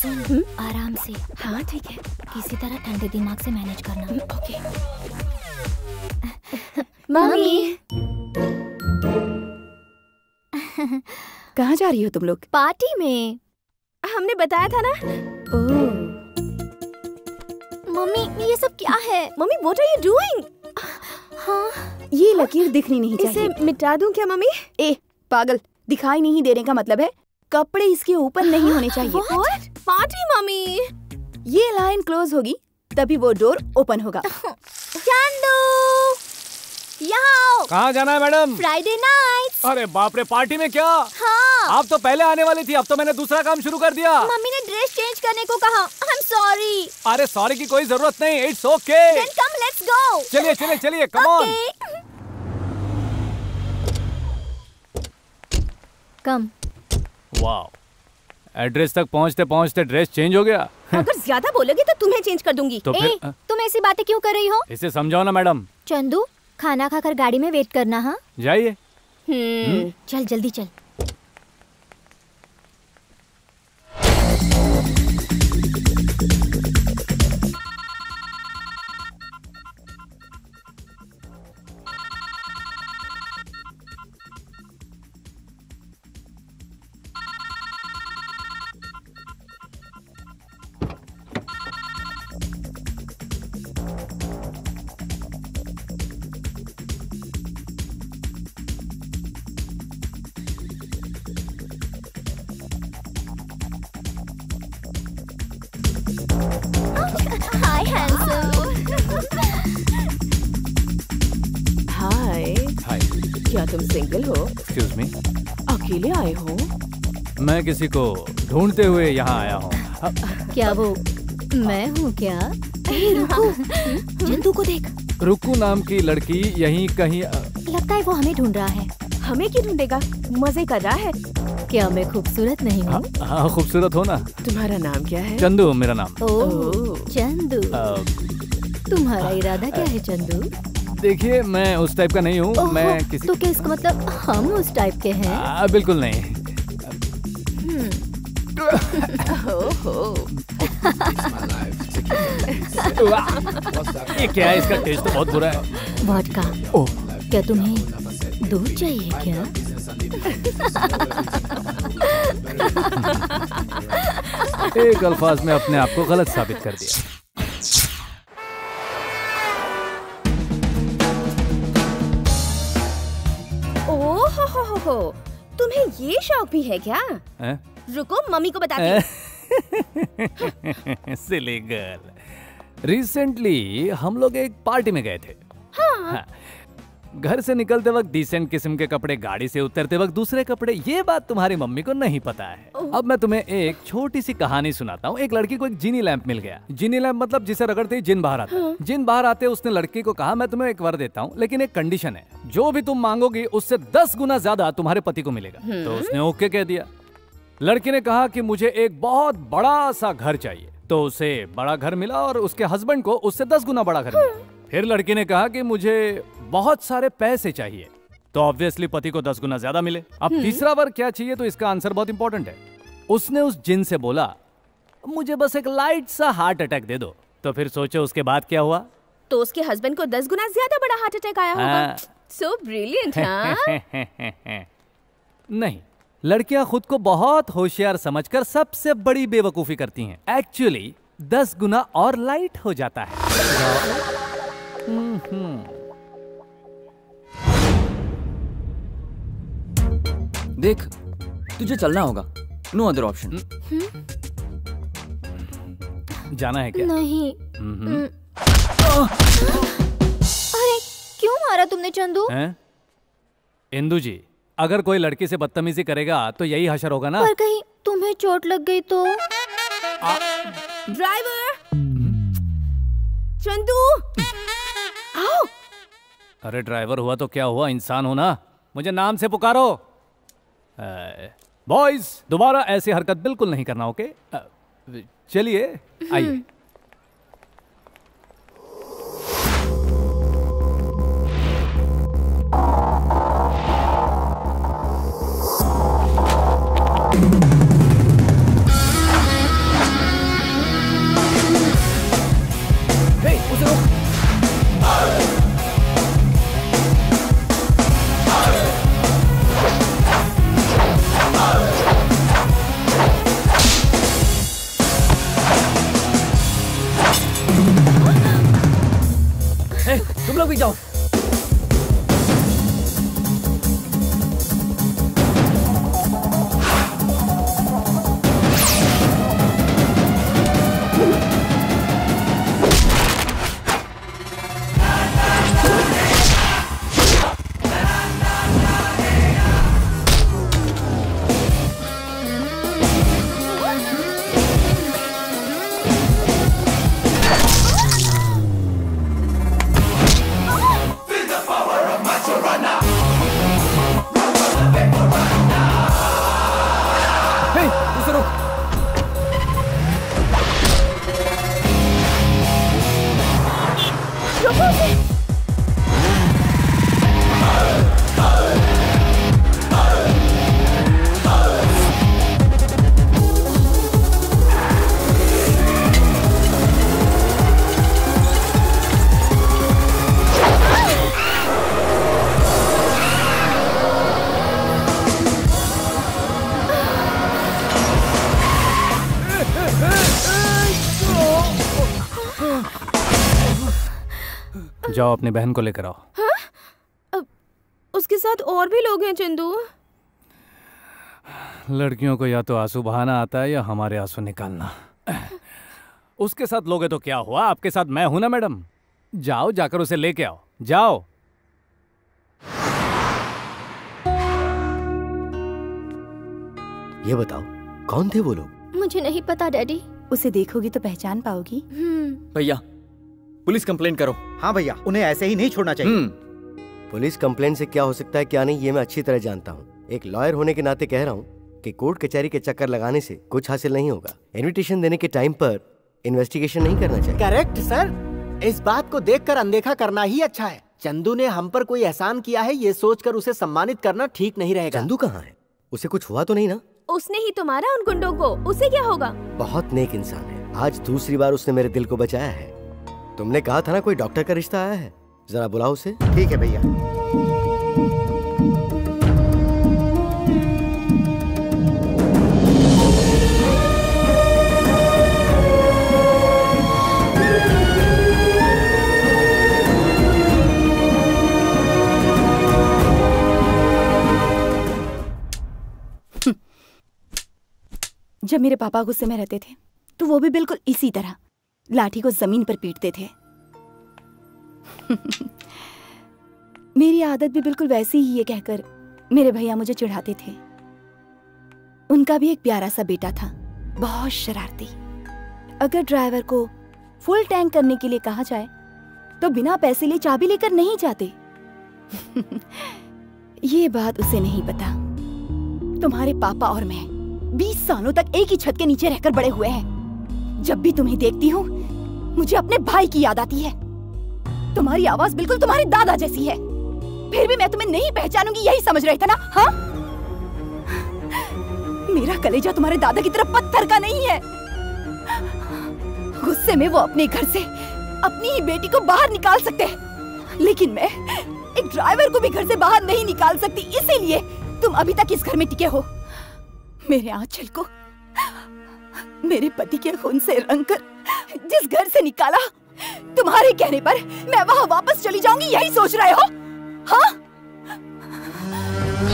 सुन आराम से। हाँ ठीक है। किसी तरह ठंडे दिमाग से मैनेज करना। Okay mummy. कहाँ जा रही हो तुम लोग? पार्टी में। हमने बताया था ना। मम्मी ये सब क्या है? Mummy what are you doing हाँ। ये लकीर दिखनी नहीं चाहिए। इसे मिटा दूँ क्या मम्मी? ए पागल दिखाई नहीं देने का मतलब है कपड़े इसके ऊपर नहीं होने चाहिए। Party mummy! ये लाइन क्लोज होगी तभी वो डोर ओपन होगा। चंदू! यहाँ कहाँ जाना है मैडम? फ्राइडे नाइट अरे बाप रे पार्टी में क्या? हाँ। आप तो पहले आने वाली थी अब तो मैंने दूसरा काम शुरू कर दिया। मम्मी ने ड्रेस चेंज करने को कहा। आई एम सॉरी अरे सॉरी की कोई ज़रूरत नहीं इट्स ओके चलिए चलिए चलिए come on come. Wow. Address तक पहुँचते पहुँचते ड्रेस चेंज हो गया। अगर ज़्यादा बोलोगे तो तुम्हें चेंज कर दूँगी। तो ए फिर तुम ऐसी बातें क्यों कर रही हो? इसे समझाओ ना मैडम। चंदू खाना खाकर गाड़ी में वेट करना हाँ? जाइए। हम्म। चल जल्दी चल। हाय हाय क्या तुम सिंगल हो? एक्सक्यूज मी अकेले आए हो? मैं किसी को ढूंढते हुए यहाँ आया हूँ। क्या वो मैं हूँ क्या? ए, रुको। को देख। रुकू नाम की लड़की यहीं कहीं लगता है वो हमें ढूंढ रहा है। हमें क्यों ढूंढेगा? मज़े कर रहा है। क्या मैं खूबसूरत नहीं हूँ। हाँ हाँ, खूबसूरत हो ना। तुम्हारा नाम क्या है? चंदू मेरा नाम। ओह चंदू। तुम्हारा इरादा क्या है। चंदू? देखिए मैं उस टाइप का नहीं हूँ मैं किसी तो क्या इसका मतलब हम उस टाइप के हैं? आ, बिल्कुल नहीं। ये क्या है? इसका टेस्ट तो बहुत बुरा है। वोडका ओह क्या तुम्हें दूध चाहिए क्या? एक अल्फाज में अपने आप को गलत साबित कर दिया। ओह हो हो हो हो तुम्हें ये शौक भी है क्या? हैं? रुको मम्मी को बताती हूँ। Silly girl. रिसेंटली हम लोग एक पार्टी में गए थे। हाँ, हाँ। घर से निकलते वक्त डिसेंट किस्म के कपड़े गाड़ी से उतरते वक्त दूसरे कपड़े ये बात तुम्हारी मम्मी को नहीं पता है। अब मैं तुम्हें एक छोटी सी कहानी सुनाता हूँ। एक लड़की को एक जीनी लैंप मिल गया। जीनी लैंप मतलब जिसे रगड़ते ही जिन बाहर आता है। जिन बाहर आते उसने लड़की को कहा मैं तुम्हें एक वर देता हूँ लेकिन एक कंडीशन है। जो भी तुम मांगोगी उससे दस गुना ज़्यादा तुम्हारे पति को मिलेगा। तो उसने ओके कह दिया। लड़की ने कहा कि मुझे एक बहुत बड़ा सा घर चाहिए। तो उसे बड़ा घर मिला और उसके हस्बैंड को उससे दस गुना बड़ा घर मिला। फिर लड़की ने कहा कि मुझे बहुत सारे पैसे चाहिए। तो ऑब्वियसली पति को दस गुना ज़्यादा मिले। अब तीसरा वर्ग क्या चाहिए तो इसका आंसर बहुत इंपॉर्टेंट है। उसने उस जिन से बोला मुझे बस एक लाइट सा हार्ट अटैक दे दो। तो फिर सोचो उसके बाद क्या हुआ? तो उसके हस्बैंड को दस गुना ज़्यादा बड़ा हार्ट अटैक आया होगा। हाँ। सो ब्रिलियंट हाँ? नहीं लड़कियाँ खुद को बहुत होशियार समझकर सबसे बड़ी बेवकूफ़ी करती हैं। एक्चुअली दस गुना और लाइट हो जाता है। देख तुझे चलना होगा। नो अदर ऑप्शन जाना है क्या? नहीं। हम्म, हम्म। अरे क्यों मारा तुमने चंदू? हैं? इंदु जी अगर कोई लड़की से बदतमीजी करेगा तो यही हशर होगा ना? पर कहीं तुम्हें चोट लग गई तो? ड्राइवर! चंदू! आओ! अरे ड्राइवर हुआ तो क्या हुआ? इंसान हो ना? मुझे नाम से पुकारो। बॉयज़ दोबारा ऐसी हरकत बिल्कुल नहीं करना ओके चलिए आइए। जाओ अपनी बहन को लेकर आओ। उसके साथ और भी लोग हैं चंदू। लड़कियों को या तो आँसू बहाना आता है या हमारे आँसू निकालना। उसके साथ लोगे तो क्या हुआ? आपके साथ मैं हूँ ना मैडम। जाओ जाकर उसे लेके आओ। जाओ। ये बताओ कौन थे वो लोग? मुझे नहीं पता डैडी। उसे देखोगी तो पहचान पाओगी। हम्म। भैया पुलिस कंप्लेंट करो। हाँ भैया उन्हें ऐसे ही नहीं छोड़ना चाहिए। हम्म। पुलिस कंप्लेन से क्या हो सकता है क्या नहीं ये मैं अच्छी तरह जानता हूँ। एक लॉयर होने के नाते कह रहा हूँ कि कोर्ट कचहरी के चक्कर लगाने से कुछ हासिल नहीं होगा। इनविटेशन देने के टाइम पर इन्वेस्टिगेशन नहीं करना चाहिए। Correct sir. इस बात को देखकर अनदेखा करना ही अच्छा है। चंदू ने हम पर कोई एहसान किया है ये सोचकर उसे सम्मानित करना ठीक नहीं रहेगा। चंदू कहाँ है? उसे कुछ हुआ तो नहीं ना? उसने ही तो मारा उन गुंडों को। उसे क्या होगा? बहुत नेक इंसान है। आज दूसरी बार उसने मेरे दिल को बचाया है। तुमने कहा था ना कोई डॉक्टर का रिश्ता आया है? जरा बुलाओ उसे। ठीक है भैया। जब मेरे पापा गुस्से में रहते थे तो वो भी बिल्कुल इसी तरह। लाठी को ज़मीन पर पीटते थे। मेरी आदत भी बिल्कुल वैसी ही है कहकर मेरे भैया मुझे चिढ़ाते थे। उनका भी एक प्यारा सा बेटा था, बहुत शरारती। अगर ड्राइवर को फुल टैंक करने के लिए कहा जाए तो बिना पैसे लिए चाबी लेकर नहीं जाते। ये बात उसे नहीं पता। तुम्हारे पापा और मैं बीस सालों तक एक ही छत के नीचे रहकर बड़े हुए हैं। जब भी तुम्हें देखती हूँ, मुझे अपने भाई की याद आती है। तुम्हारी आवाज़ बिल्कुल तुम्हारे दादा जैसी है। फिर भी मैं तुम्हें नहीं पहचानूँगी, यही समझ रहे थे ना? हाँ? मेरा कलेजा तुम्हारे दादा की तरफ़ पत्थर का नहीं है। गुस्से में वो अपने घर से अपनी ही बेटी को बाहर निकाल सकते हैं। लेकिन मैं एक ड्राइवर को भी घर से बाहर नहीं निकाल सकती, इसीलिए तुम अभी तक इस घर में टिके हो। मेरे आंचल को मेरे पति के खून से रंग कर जिस घर से निकाला, तुम्हारे कहने पर मैं वहाँ वापस चली जाऊँगी, यही सोच रहे हो? हाँ?